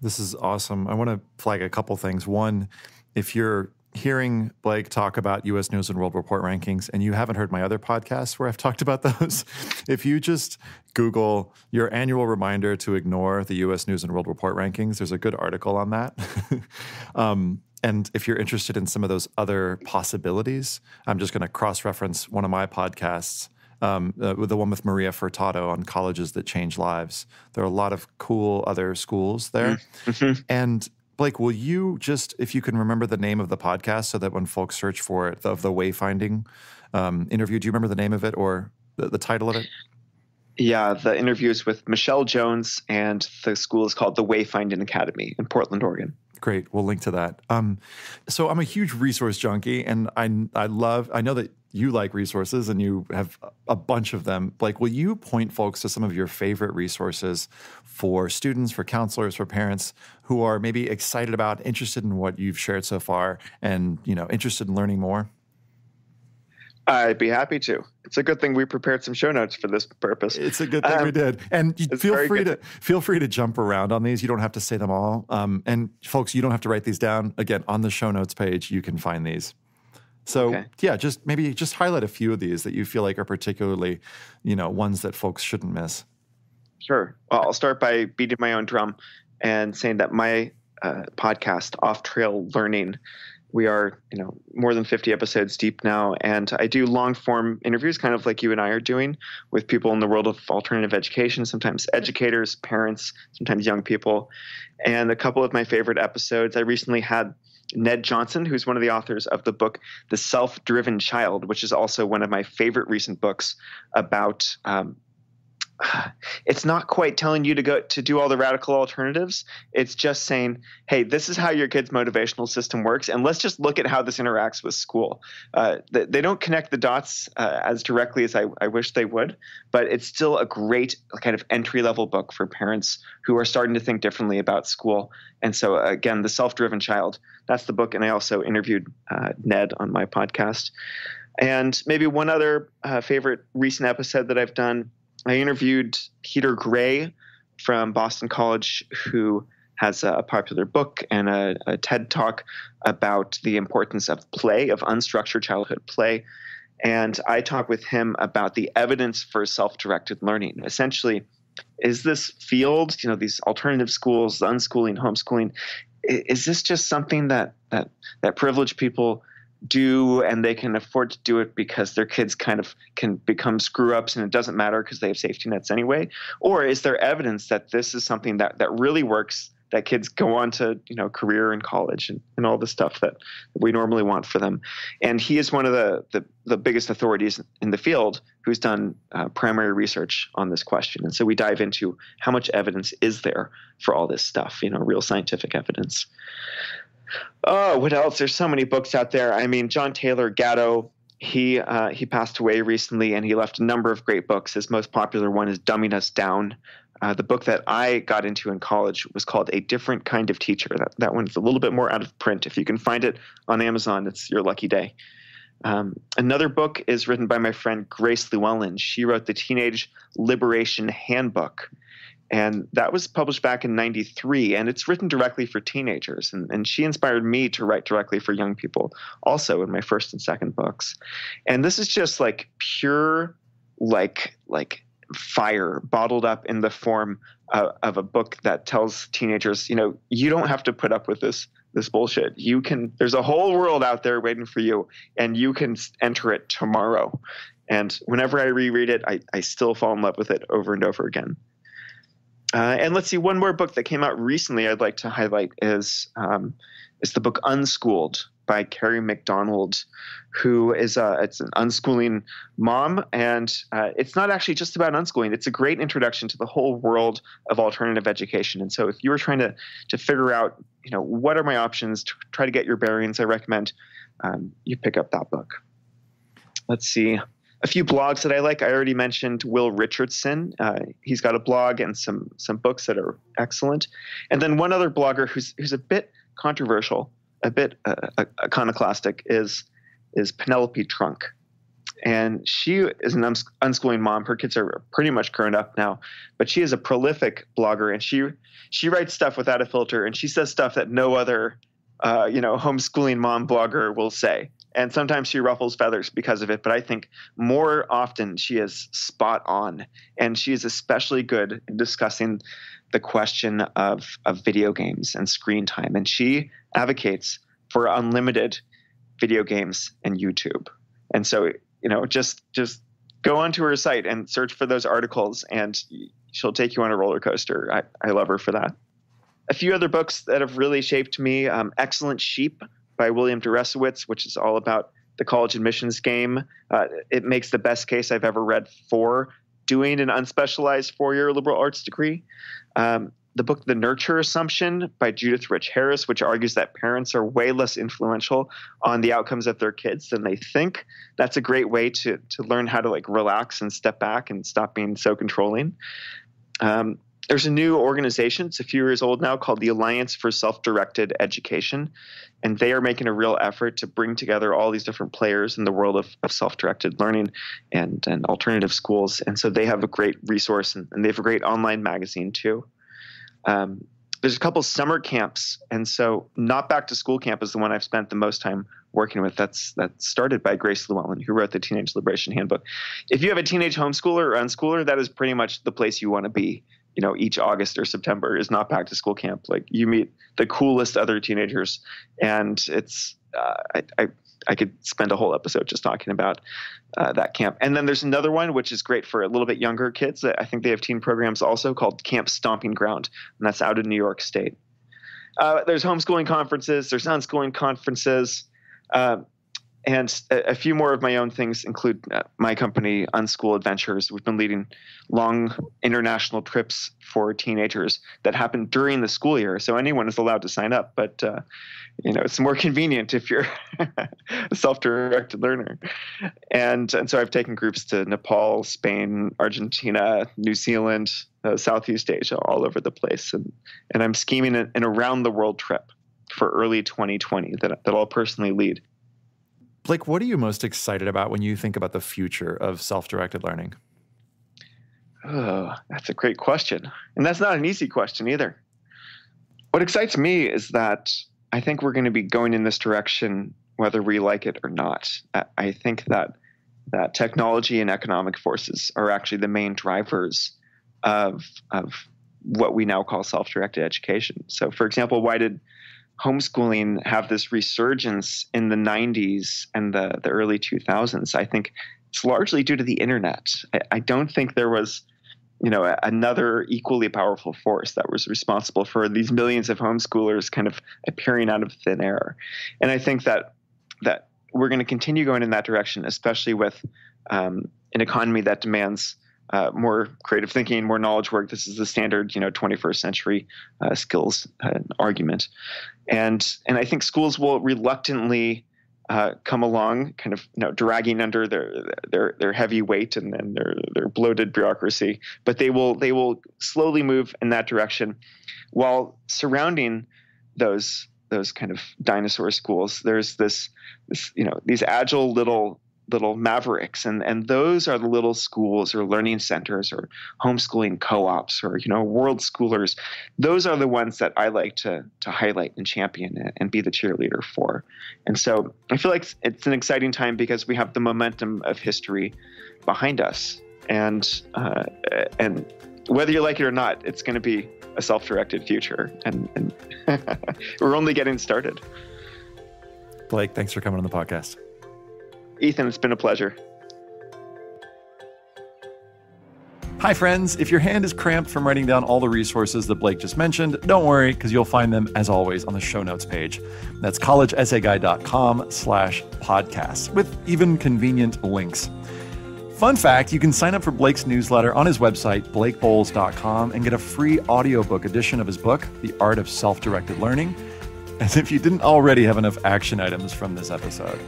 This is awesome. I want to flag a couple things. One, if you're hearing Blake talk about US News and World Report rankings and you haven't heard my other podcasts where I've talked about those, if you just Google your annual reminder to ignore the US News and World Report rankings, there's a good article on that. um, and if you're interested in some of those other possibilities, I'm just going to cross reference one of my podcasts, um, uh, the one with Maria Furtado on colleges that change lives. There are a lot of cool other schools there. Mm-hmm. And Blake, will you just, if you can remember the name of the podcast so that when folks search for it, of the wayfinding um, interview, do you remember the name of it or the, the title of it? Yeah, the interview is with Michelle Jones, and the school is called the Wayfinding Academy in Portland, Oregon. Great. We'll link to that. Um, so I'm a huge resource junkie, and I I love. I know that you like resources and you have a bunch of them. Like, will you point folks to some of your favorite resources for students, for counselors, for parents who are maybe excited about, interested in what you've shared so far, and you know, interested in learning more? I'd be happy to. It's a good thing we prepared some show notes for this purpose. It's a good thing um, we did, and feel free to feel free to jump around on these. You don't have to say them all, um, and folks, you don't have to write these down. Again, on the show notes page, you can find these. So okay. yeah, just maybe just highlight a few of these that you feel like are particularly, you know, ones that folks shouldn't miss. Sure. Well, I'll start by beating my own drum and saying that my uh, podcast, Off Trail Learning, we are you know more than 50 episodes deep now and i do long form interviews kind of like you and i are doing with people in the world of alternative education sometimes educators parents sometimes young people. And a couple of my favorite episodes i recently had ned johnson who's one of the authors of the book the self-driven child which is also one of my favorite recent books about um, it's not quite telling you to go to do all the radical alternatives. It's just saying, hey, this is how your kid's motivational system works, and let's just look at how this interacts with school. Uh, they, they, don't connect the dots uh, as directly as I, I, wish they would, but it's still a great kind of entry level book for parents who are starting to think differently about school. And so, again, the self driven child. That's the book, and I also interviewed uh, Ned on my podcast. And maybe one other uh, favorite recent episode that I've done I interviewed Peter Gray from Boston College, who has a popular book and a, a, TED talk about the importance of play, of unstructured childhood play. And I talked with him about the evidence for self directed learning. Essentially, is this field, you know, these alternative schools, unschooling, homeschooling, is this just something that that that privileged people do and they can afford to do it because their kids kind of can become screw ups and it doesn't matter because they have safety nets anyway? Or is there evidence that this is something that that really works that kids go on to you know career and college and, and all the stuff that we normally want for them? And he is one of the the, the biggest authorities in the field who's done uh, primary research on this question. And so we dive into how much evidence is there for all this stuff you know real scientific evidence Oh, what else? There's so many books out there. I mean, John Taylor Gatto, he uh, he passed away recently, and he left a number of great books. His most popular one is "Dumbing Us Down." Uh, the book that I got into in college was called "A Different Kind of Teacher." That that one's a little bit more out of print. If you can find it on Amazon, it's your lucky day. Um, another book is written by my friend Grace Llewellyn. She wrote the Teenage Liberation Handbook, and that was published back in 93 and it's written directly for teenagers. And, and she inspired me to write directly for young people also in my first and second books. And this is just like pure like like fire bottled up in the form uh, of a book that tells teenagers you know you don't have to put up with this this bullshit. You can there's a whole world out there waiting for you and you can enter it tomorrow. And whenever i reread it i, I still fall in love with it over and over again uh, and let's see, one more book that came out recently I'd like to highlight is um, is the book Unschooled by Kerry McDonald, who is a, it's an unschooling mom, and uh, it's not actually just about unschooling. It's a great introduction to the whole world of alternative education. And so, if you were trying to to figure out, you know, what are my options to try to get your bearings, I recommend um, you pick up that book. Let's see a few blogs that I like. I already mentioned Will Richardson. Uh, he's got a blog and some some books that are excellent. And then one other blogger who's who's a bit controversial, a bit uh, iconoclastic, is is Penelope Trunk. And she is an unschooling mom. Her kids are pretty much grown up now, but she is a prolific blogger, and she she writes stuff without a filter, and she says stuff that no other uh, you know homeschooling mom blogger will say and sometimes she ruffles feathers because of it but i think more often she is spot on. And she is especially good in discussing the question of, of video games and screen time. And she advocates for unlimited video games and youtube. And so you know just just go onto her site and search for those articles and she'll take you on a roller coaster. I, I love her for that. A few other books that have really shaped me um, excellent sheep by William Deresiewicz, which is all about the college admissions game. Uh, it makes the best case I've ever read for doing an unspecialized four year liberal arts degree. Um, the book The Nurture Assumption by Judith Rich Harris, which argues that parents are way less influential on the outcomes of their kids than they think. That's a great way to to learn how to like relax and step back and stop being so controlling. Um, there's a new organization, it's a few years old now, called the Alliance for Self Directed Education. And they are making a real effort to bring together all these different players in the world of, of self directed learning and, and alternative schools. And so they have a great resource and, and they have a great online magazine too. Um, there's a couple summer camps, and so not back to school camp is the one I've spent the most time working with. That's that's started by Grace Llewellyn, who wrote the Teenage Liberation Handbook. If you have a teenage homeschooler or unschooler, that is pretty much the place you want to be you know each august or september is not back to school camp. Like you meet the coolest other teenagers and it's uh, I, I, I could spend a whole episode just talking about uh, that camp. And then there's another one which is great for a little bit younger kids i think they have teen programs also called camp stomping ground and that's out in new york state. Uh, there's homeschooling conferences there's unschooling conferences. Uh, and a, few more of my own things include uh, my company, Unschool Adventures. We've been leading long international trips for teenagers that happen during the school year. So anyone is allowed to sign up, but uh, you know it's more convenient if you're a self-directed learner. And and so I've taken groups to Nepal, Spain, Argentina, New Zealand, uh, Southeast Asia, all over the place, and and I'm scheming an, an around the world trip for early 2020 that that I'll personally lead. Blake, what are you most excited about when you think about the future of self directed learning? Oh, that's a great question. And that's not an easy question either. What excites me is that I think we're going to be going in this direction whether we like it or not. I think that that technology and economic forces are actually the main drivers of of what we now call self-directed education. So for example, why did homeschooling have this resurgence in the 90s and the, the early 2000s. I think it's largely due to the internet. I, I don't think there was you know another equally powerful force that was responsible for these millions of homeschoolers kind of appearing out of thin air and i think that that we're going to continue going in that direction especially with um, an economy that demands uh, more creative thinking, more knowledge work. This is the standard, you know, 21st century uh, skills uh, argument, and and I think schools will reluctantly uh, come along, kind of you know, dragging under their their their heavy weight and, and their their bloated bureaucracy, but they will they will slowly move in that direction, while surrounding those those kind of dinosaur schools. There's this this you know these agile little little mavericks and and those are the little schools or learning centers or homeschooling co-ops or you know world schoolers. Those are the ones that i like to to highlight and champion and be the cheerleader for. And so i feel like it's an exciting time because we have the momentum of history behind us. And uh, and whether you like it or not it's going to be a self-directed future. And, and we're only getting started. Blake thanks for coming on the podcast Ethan, it's been a pleasure. Hi, friends. If your hand is cramped from writing down all the resources that Blake just mentioned, don't worry, because you'll find them, as always, on the show notes page. That's collegeessayguy.com slash podcast, with even convenient links. Fun fact, you can sign up for Blake's newsletter on his website, blakeboles.com, and get a free audiobook edition of his book, The Art of Self-Directed Learning, as if you didn't already have enough action items from this episode.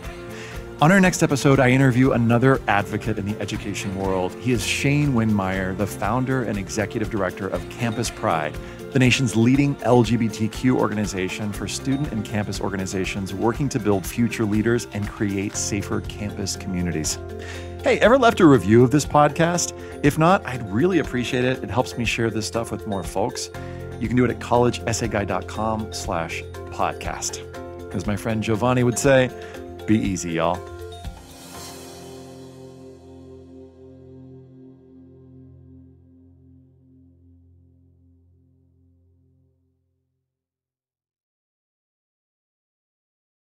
On our next episode, I interview another advocate in the education world. He is Shane Windmeyer, the founder and executive director of Campus Pride, the nation's leading LGBTQ organization for student and campus organizations working to build future leaders and create safer campus communities. Hey, ever left a review of this podcast? If not, I'd really appreciate it. It helps me share this stuff with more folks. You can do it at collegeessayguy.com slash podcast. As my friend Giovanni would say, be easy, y'all.